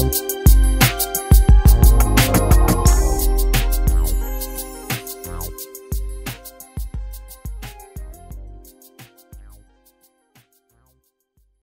Bye.